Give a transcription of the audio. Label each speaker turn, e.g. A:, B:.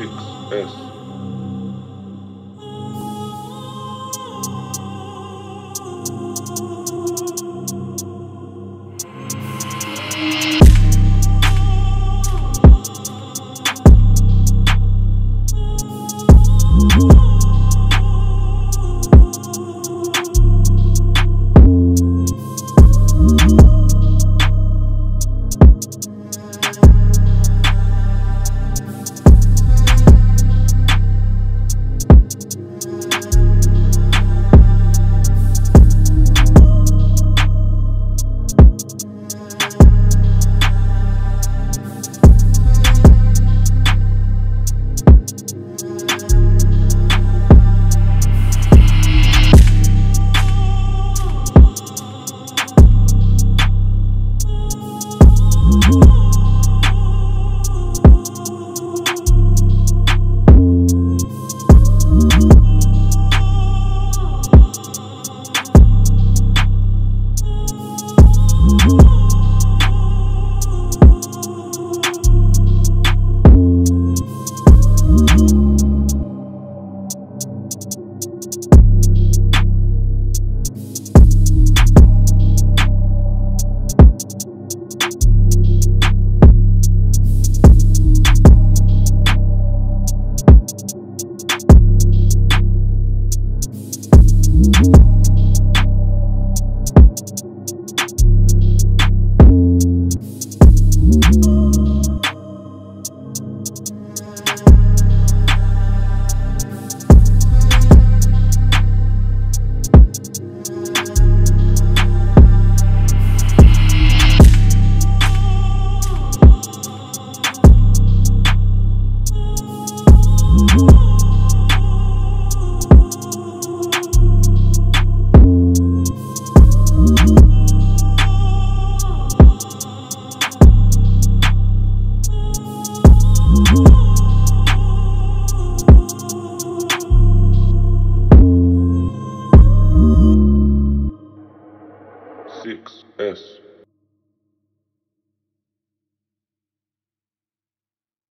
A: Six S.